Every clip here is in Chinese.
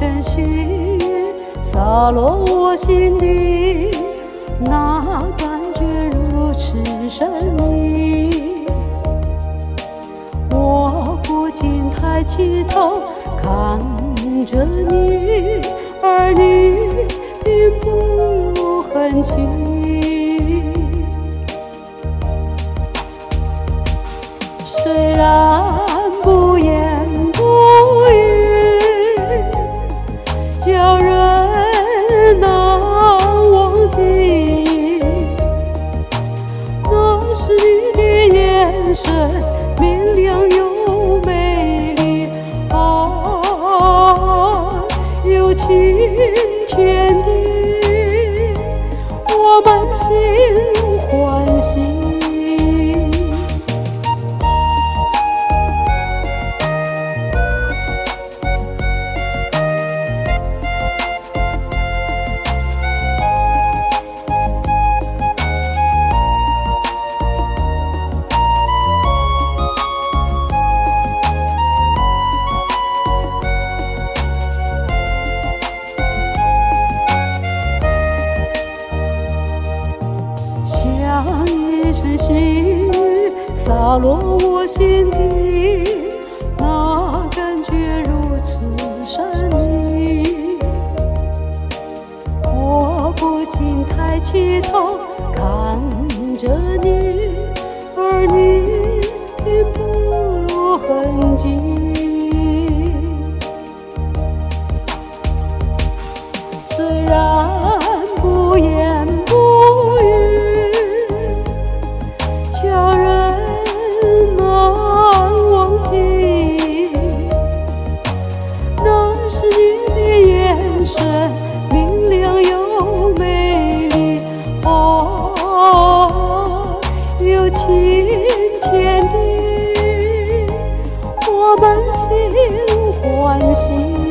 真心洒落我心底，那感觉如此神秘。我不禁抬起头看着你，而你并不露痕迹。眼神，明亮又美丽，啊，有情天地，我满心欢喜。细雨洒落我心底，那感觉如此神秘。我不禁抬起头看我满心欢喜。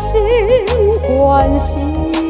心欢喜。